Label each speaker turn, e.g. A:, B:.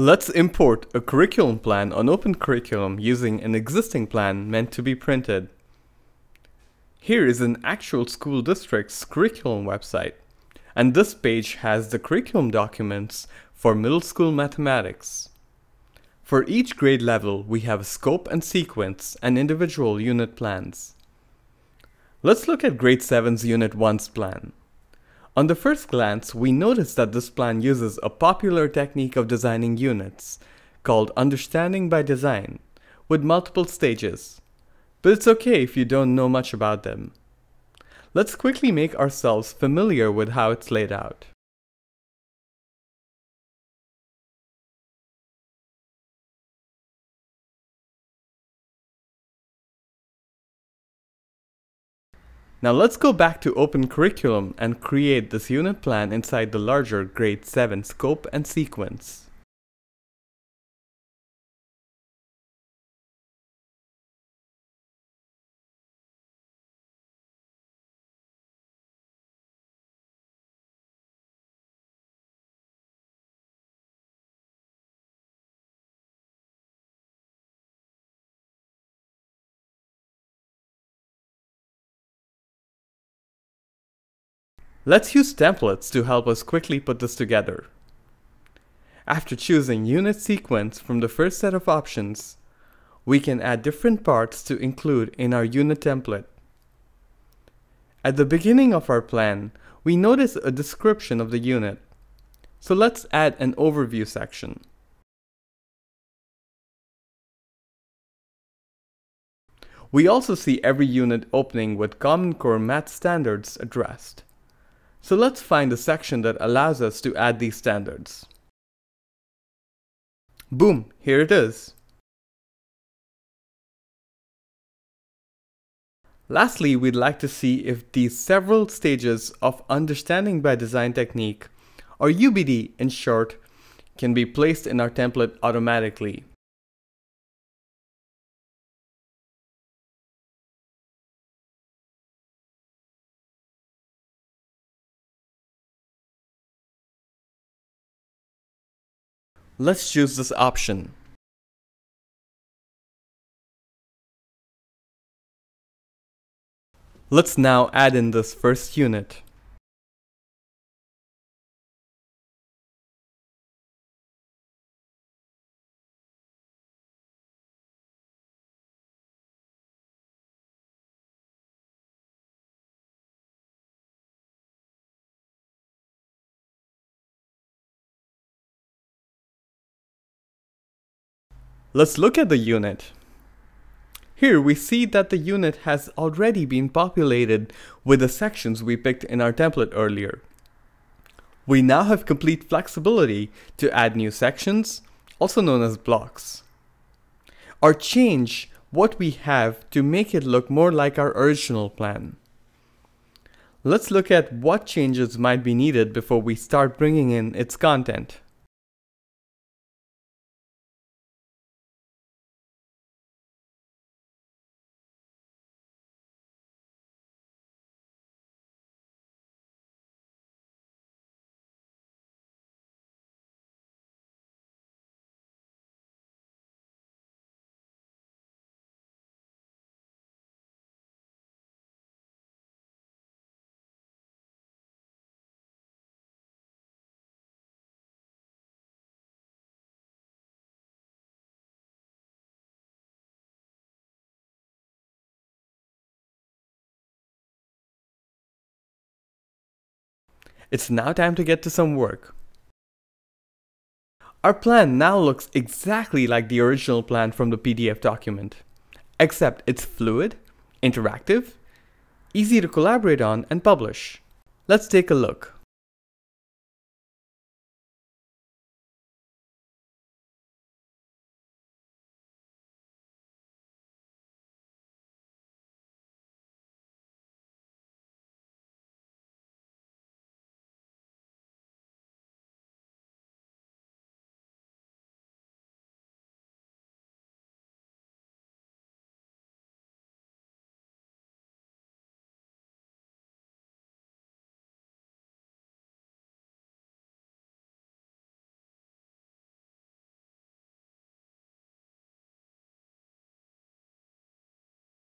A: Let's import a curriculum plan on Open Curriculum using an existing plan meant to be printed. Here is an actual school district's curriculum website, and this page has the curriculum documents for middle school mathematics. For each grade level, we have scope and sequence and individual unit plans. Let's look at grade 7's Unit 1's plan. On the first glance, we notice that this plan uses a popular technique of designing units, called understanding by design, with multiple stages. But it's okay if you don't know much about them. Let's quickly make ourselves familiar with how it's laid out. Now let's go back to Open Curriculum and create this unit plan inside the larger Grade 7 scope and sequence. Let's use templates to help us quickly put this together. After choosing unit sequence from the first set of options, we can add different parts to include in our unit template. At the beginning of our plan, we notice a description of the unit. So let's add an overview section. We also see every unit opening with Common Core Math standards addressed. So let's find the section that allows us to add these standards. Boom, here it is. Lastly, we'd like to see if these several stages of understanding by design technique, or UBD in short, can be placed in our template automatically. Let's choose this option. Let's now add in this first unit. Let's look at the unit. Here we see that the unit has already been populated with the sections we picked in our template earlier. We now have complete flexibility to add new sections, also known as blocks. Or change what we have to make it look more like our original plan. Let's look at what changes might be needed before we start bringing in its content. It's now time to get to some work. Our plan now looks exactly like the original plan from the PDF document, except it's fluid, interactive, easy to collaborate on and publish. Let's take a look.